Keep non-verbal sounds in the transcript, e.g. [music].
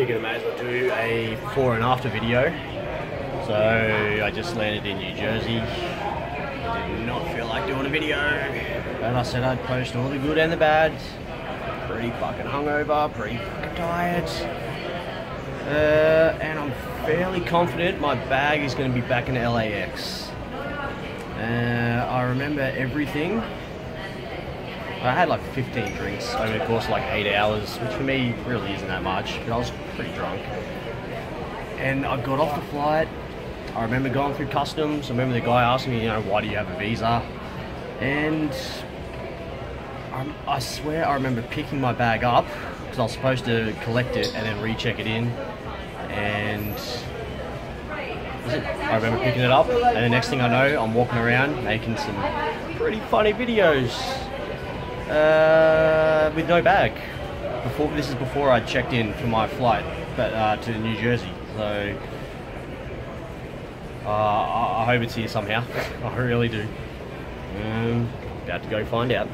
figured I may as well do a before and after video. So I just landed in New Jersey. Did not feel like doing a video. And I said I'd post all the good and the bad. Pretty fucking hungover, pretty fucking tired. Uh, and I'm fairly confident my bag is going to be back in LAX. Uh, I remember everything. I had like 15 drinks over the course of like eight hours, which for me really isn't that much, but I was pretty drunk. And I got off the flight. I remember going through customs. I remember the guy asking me, you know, why do you have a visa? And I, I swear I remember picking my bag up because I was supposed to collect it and then recheck it in. And I remember picking it up, and the next thing I know, I'm walking around making some pretty funny videos uh, with no bag. Before this is before I checked in for my flight, but uh, to New Jersey. So uh, I, I hope it's here somehow. [laughs] I really do. Um, about to go find out.